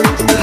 Thank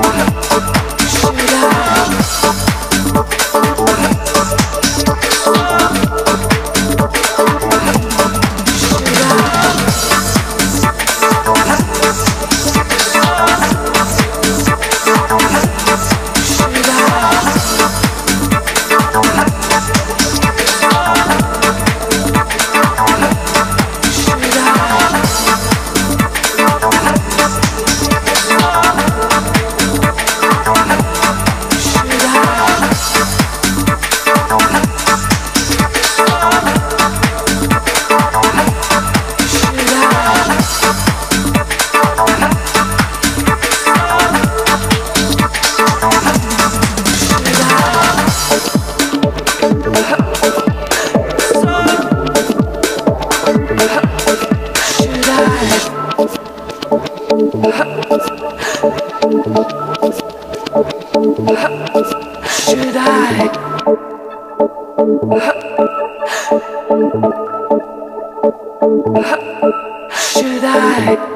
wanna Should I? Should I?